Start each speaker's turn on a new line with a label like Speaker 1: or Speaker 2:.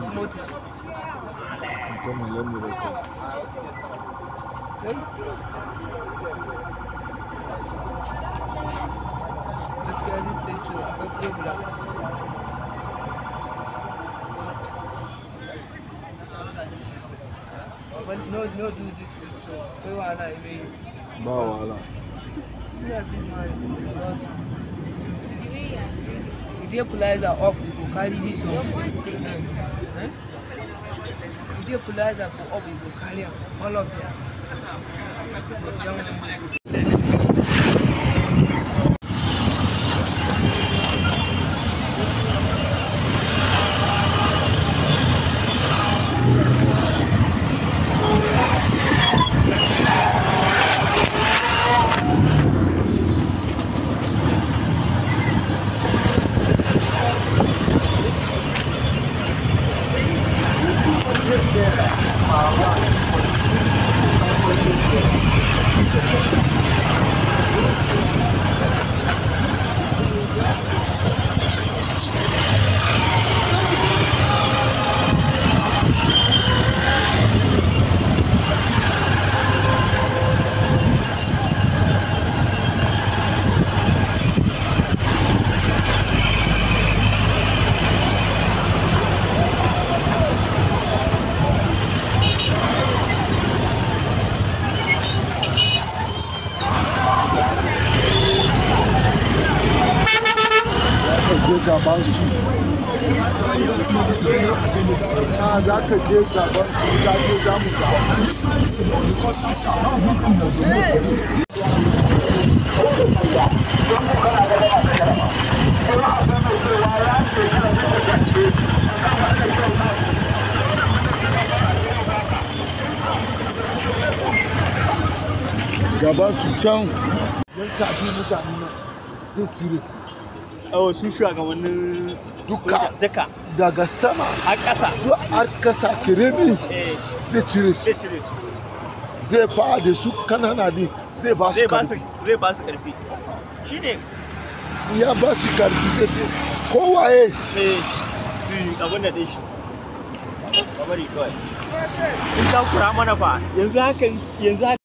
Speaker 1: Miss Moti.
Speaker 2: I'm coming, let me record.
Speaker 1: Okay? Let's get this picture Okay, Yoga. But no, no, do this picture. Go on, I mean.
Speaker 2: Ba wala.
Speaker 1: We have been my boss. The way you are doing. The equalizer up, you go carry this one. Your voice dey Dey polarizer for up you go carry am all of them.
Speaker 2: Za gaban su. Ah, za ka je gaban su. Ka je za mu ga. Gaban su can. Yan kafi mutane zai cire
Speaker 3: Oh, su shugabannin
Speaker 2: Duka.
Speaker 3: duka.
Speaker 2: Daga sama
Speaker 3: har ƙasa.
Speaker 2: zuwa har kasa kiremi
Speaker 3: eh.
Speaker 2: zai cire su.
Speaker 3: Zai su.
Speaker 2: Fara da su kanana din zai ba su
Speaker 3: su
Speaker 2: ƙarfi.
Speaker 3: zai ba su ƙarfi. Shine
Speaker 2: ya ba su ƙarfi zai ce kowaye
Speaker 3: eh su yi abin da shi. Kamar kawai. Sun takura mana fa. Yanzu hakan yanzu haka